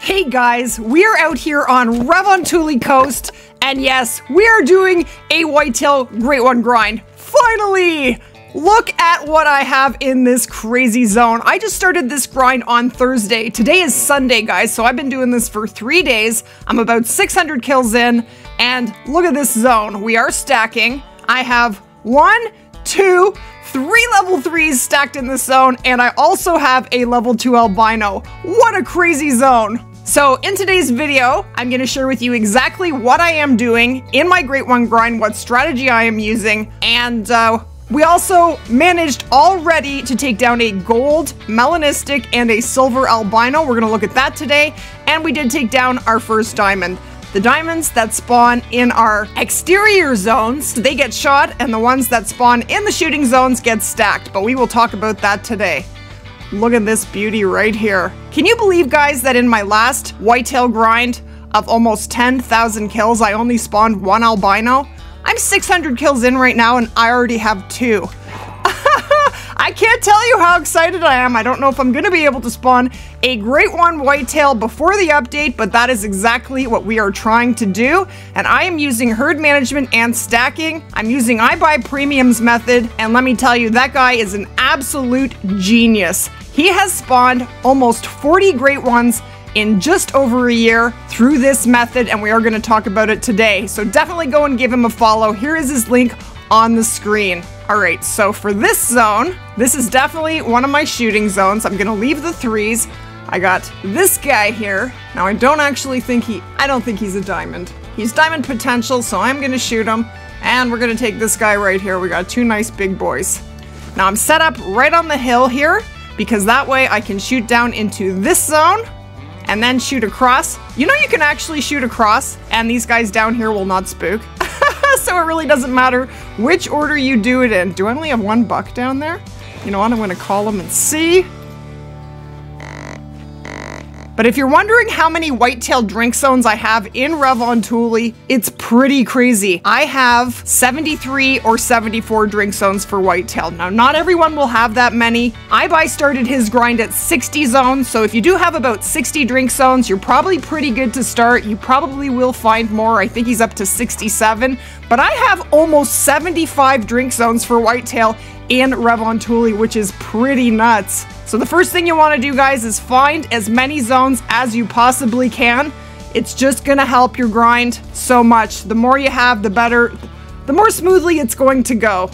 Hey guys, we're out here on Revontuli Coast, and yes, we are doing a whitetail great one grind. Finally! Look at what I have in this crazy zone. I just started this grind on Thursday. Today is Sunday, guys, so I've been doing this for three days. I'm about 600 kills in, and look at this zone. We are stacking. I have one, two, three level threes stacked in this zone, and I also have a level two albino. What a crazy zone. So in today's video, I'm going to share with you exactly what I am doing in my Great One grind, what strategy I am using, and uh, we also managed already to take down a gold, melanistic, and a silver albino. We're going to look at that today, and we did take down our first diamond. The diamonds that spawn in our exterior zones, they get shot, and the ones that spawn in the shooting zones get stacked, but we will talk about that today. Look at this beauty right here. Can you believe, guys, that in my last whitetail grind of almost 10,000 kills, I only spawned one albino? I'm 600 kills in right now, and I already have two. I can't tell you how excited I am. I don't know if I'm going to be able to spawn a great one whitetail before the update, but that is exactly what we are trying to do. And I am using herd management and stacking. I'm using iBuyPremium's method. And let me tell you, that guy is an absolute genius. He has spawned almost 40 great ones in just over a year through this method, and we are going to talk about it today. So definitely go and give him a follow. Here is his link on the screen. All right, so for this zone, this is definitely one of my shooting zones. I'm gonna leave the threes. I got this guy here. Now I don't actually think he, I don't think he's a diamond. He's diamond potential, so I'm gonna shoot him. And we're gonna take this guy right here. We got two nice big boys. Now I'm set up right on the hill here because that way I can shoot down into this zone and then shoot across. You know you can actually shoot across and these guys down here will not spook. so it really doesn't matter which order you do it in. Do I only have one buck down there? You know what, I'm gonna call him and see. But if you're wondering how many whitetail drink zones I have in Revontuli, it's pretty crazy. I have 73 or 74 drink zones for whitetail. Now, not everyone will have that many. iBuy started his grind at 60 zones, so if you do have about 60 drink zones, you're probably pretty good to start. You probably will find more. I think he's up to 67. But I have almost 75 drink zones for whitetail in Revontuli, which is pretty nuts. So the first thing you want to do, guys, is find as many zones as you possibly can. It's just going to help your grind so much. The more you have, the better, the more smoothly it's going to go.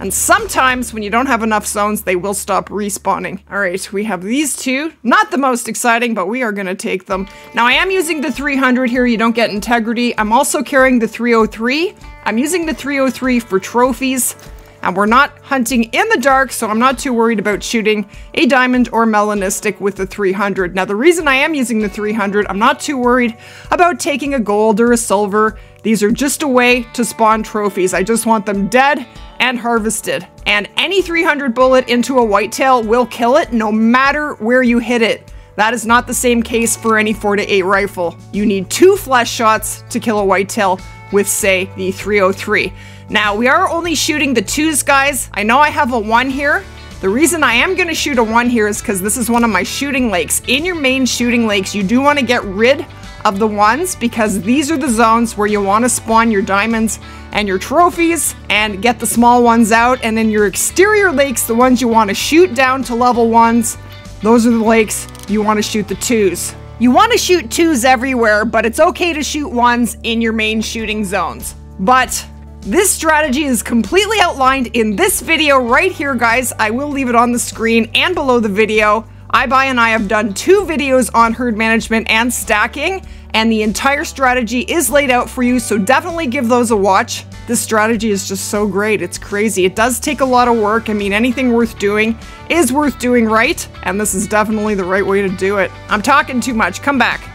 And sometimes when you don't have enough zones, they will stop respawning. All right, we have these two. Not the most exciting, but we are gonna take them. Now I am using the 300 here, you don't get integrity. I'm also carrying the 303. I'm using the 303 for trophies. And we're not hunting in the dark, so I'm not too worried about shooting a diamond or melanistic with the 300. Now, the reason I am using the 300, I'm not too worried about taking a gold or a silver. These are just a way to spawn trophies. I just want them dead and harvested. And any 300 bullet into a whitetail will kill it no matter where you hit it. That is not the same case for any 4 to 8 rifle. You need two flesh shots to kill a whitetail with, say, the 303. Now, we are only shooting the twos, guys. I know I have a one here. The reason I am going to shoot a one here is because this is one of my shooting lakes. In your main shooting lakes, you do want to get rid of the ones because these are the zones where you want to spawn your diamonds and your trophies and get the small ones out. And then your exterior lakes, the ones you want to shoot down to level ones, those are the lakes you want to shoot the twos. You want to shoot twos everywhere, but it's okay to shoot ones in your main shooting zones. But this strategy is completely outlined in this video right here, guys. I will leave it on the screen and below the video. iBuy and I have done two videos on herd management and stacking, and the entire strategy is laid out for you, so definitely give those a watch. This strategy is just so great. It's crazy. It does take a lot of work. I mean, anything worth doing is worth doing right, and this is definitely the right way to do it. I'm talking too much. Come back.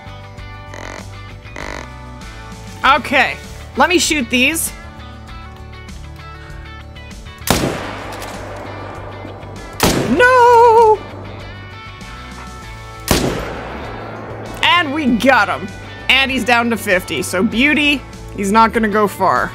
Okay, let me shoot these. Got him. And he's down to 50. So beauty, he's not gonna go far.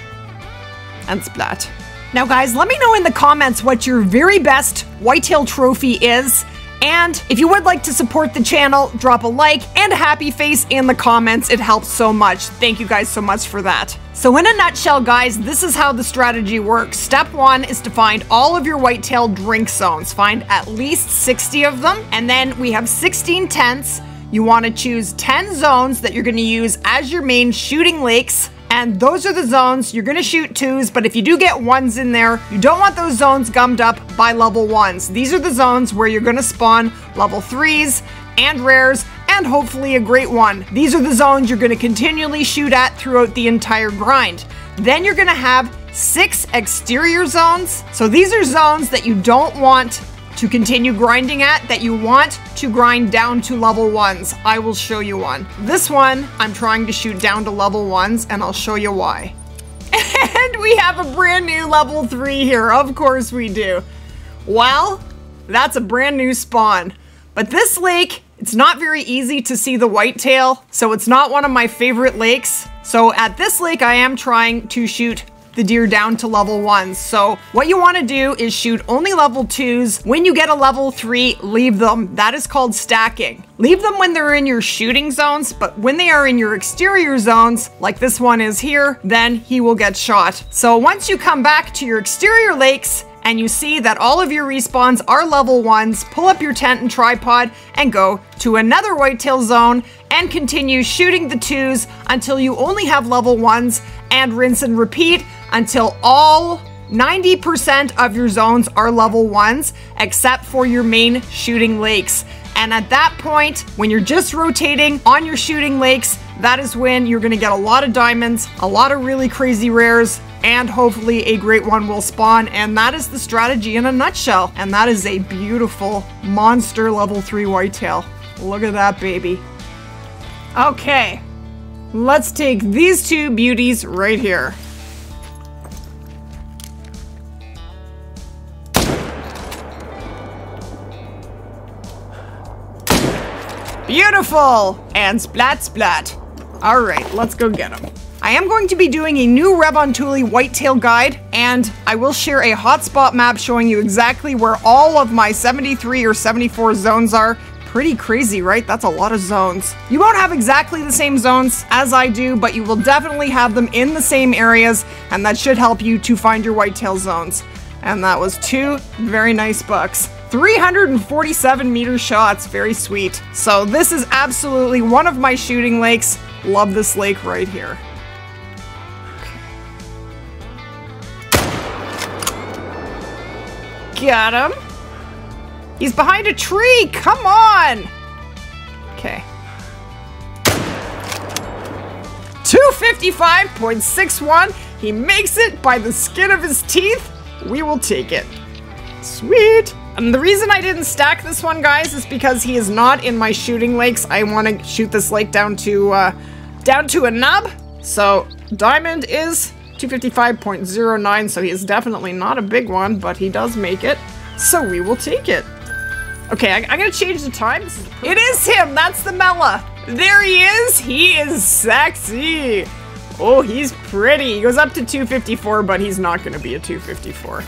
And splat. Now guys, let me know in the comments what your very best whitetail trophy is. And if you would like to support the channel, drop a like and a happy face in the comments. It helps so much. Thank you guys so much for that. So in a nutshell, guys, this is how the strategy works. Step one is to find all of your whitetail drink zones. Find at least 60 of them. And then we have 16 tents. You want to choose 10 zones that you're going to use as your main shooting lakes. And those are the zones you're gonna shoot twos, but if you do get ones in there, you don't want those zones gummed up by level ones. These are the zones where you're gonna spawn level threes and rares and hopefully a great one. These are the zones you're gonna continually shoot at throughout the entire grind. Then you're gonna have six exterior zones. So these are zones that you don't want to continue grinding at that you want to grind down to level ones. I will show you one. This one, I'm trying to shoot down to level ones and I'll show you why. and we have a brand new level three here. Of course we do. Well, that's a brand new spawn. But this lake, it's not very easy to see the whitetail, so it's not one of my favorite lakes. So at this lake, I am trying to shoot the deer down to level ones. So what you want to do is shoot only level twos. When you get a level three, leave them. That is called stacking. Leave them when they're in your shooting zones, but when they are in your exterior zones, like this one is here, then he will get shot. So once you come back to your exterior lakes, and you see that all of your respawns are level ones, pull up your tent and tripod and go to another whitetail zone and continue shooting the twos until you only have level ones and rinse and repeat until all 90% of your zones are level ones, except for your main shooting lakes. And at that point, when you're just rotating on your shooting lakes, that is when you're gonna get a lot of diamonds, a lot of really crazy rares, and hopefully a great one will spawn. And that is the strategy in a nutshell. And that is a beautiful monster level 3 whitetail. Look at that baby. Okay, let's take these two beauties right here. Beautiful! And splat splat. All right, let's go get them. I am going to be doing a new Revontuli whitetail guide, and I will share a hotspot map showing you exactly where all of my 73 or 74 zones are. Pretty crazy, right? That's a lot of zones. You won't have exactly the same zones as I do, but you will definitely have them in the same areas, and that should help you to find your whitetail zones. And that was two very nice bucks. 347 meter shots, very sweet. So this is absolutely one of my shooting lakes. Love this lake right here. Got him. He's behind a tree, come on! Okay. 255.61. He makes it by the skin of his teeth. We will take it. Sweet. And the reason I didn't stack this one, guys, is because he is not in my shooting lakes. I want to shoot this lake down to, uh, down to a nub. So, diamond is 255.09, so he is definitely not a big one, but he does make it. So we will take it. Okay, I, am gonna change the time. It is him! That's the Mela! There he is! He is sexy! Oh, he's pretty. He goes up to 254, but he's not gonna be a 254.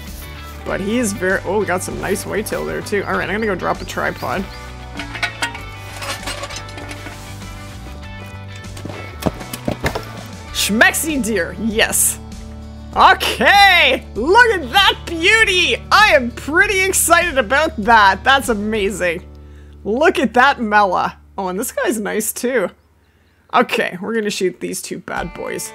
But he is very- oh, we got some nice whitetail there too. Alright, I'm gonna go drop a tripod. Schmexy deer, yes. Okay, look at that beauty. I am pretty excited about that. That's amazing. Look at that Mela. Oh, and this guy's nice too. Okay, we're gonna shoot these two bad boys.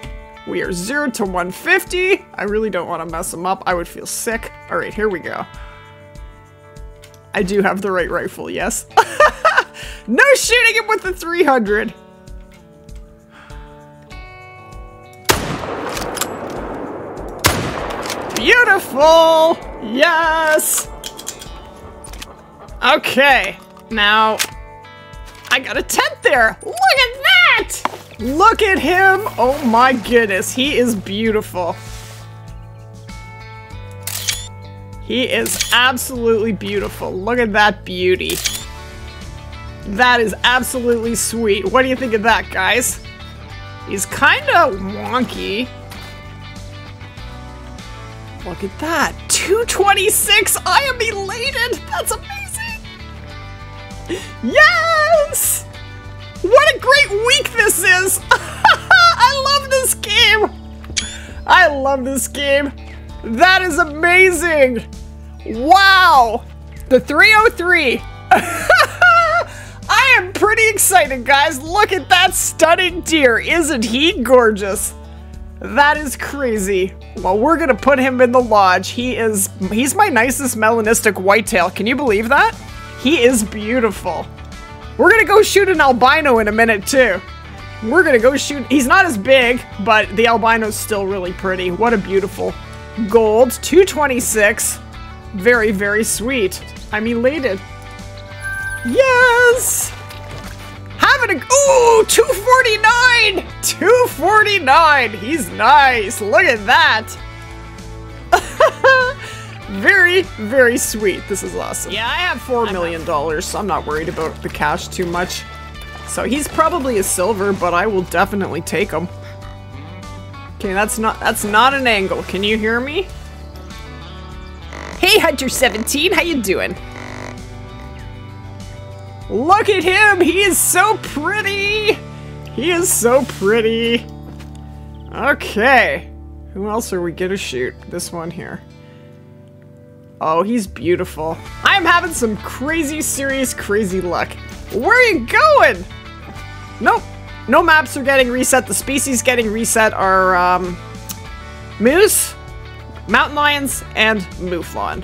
We are 0 to 150. I really don't want to mess them up. I would feel sick. All right, here we go. I do have the right rifle, yes. no shooting him with the 300. Beautiful! Yes! Okay, now I got a tent there. Look at that! Look at him! Oh my goodness, he is beautiful. He is absolutely beautiful. Look at that beauty. That is absolutely sweet. What do you think of that, guys? He's kind of wonky. Look at that. 226! I am elated! That's amazing! Yes! What a great week this is! I love this game! I love this game. That is amazing! Wow! The 303. I am pretty excited, guys. Look at that stunning deer. Isn't he gorgeous? That is crazy. Well, we're gonna put him in the lodge. He is, he's my nicest melanistic whitetail. Can you believe that? He is beautiful. We're gonna go shoot an albino in a minute too. We're gonna go shoot, he's not as big, but the albino's still really pretty. What a beautiful gold, 226. Very, very sweet. I'm elated. Yes! Having a, ooh, 249! 249! He's nice, look at that. very, very sweet. This is awesome. Yeah, I have four million dollars, so I'm not worried about the cash too much. So he's probably a silver, but I will definitely take him. Okay, that's not that's not an angle. Can you hear me? Hey, Hunter17, how you doing? Look at him! He is so pretty! He is so pretty. Okay. Who else are we gonna shoot? This one here. Oh, he's beautiful. I'm having some crazy, serious, crazy luck. Where are you going? Nope. No maps are getting reset. The species getting reset are, um, moose, mountain lions, and mouflon.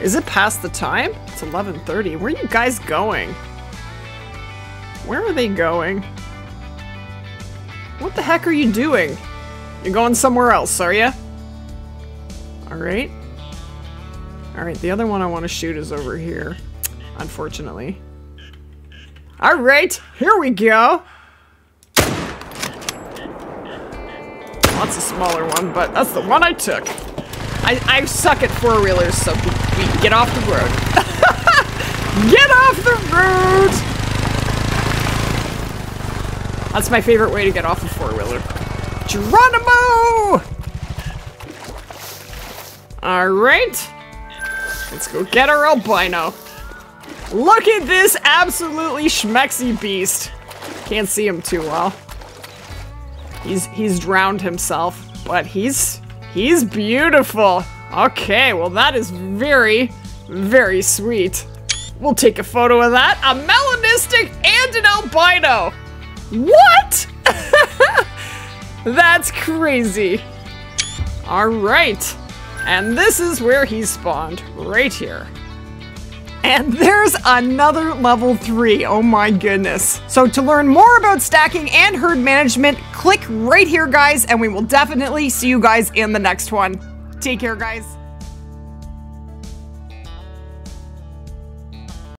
Is it past the time? It's 11.30. Where are you guys going? Where are they going? What the heck are you doing? You're going somewhere else, are you? Alright. Alright, the other one I want to shoot is over here. Unfortunately. Alright, here we go! That's a smaller one, but that's the one I took. I, I suck at four-wheelers, so get off the road. get off the road! That's my favorite way to get off a four-wheeler. Geronimo! Alright. Let's go get our albino. Look at this absolutely schmexy beast. Can't see him too well. He's he's drowned himself, but he's he's beautiful. Okay, well that is very, very sweet. We'll take a photo of that. A melanistic and an albino. What? That's crazy. All right. And this is where he spawned, right here. And there's another level 3, oh my goodness. So to learn more about stacking and herd management, click right here guys, and we will definitely see you guys in the next one. Take care guys.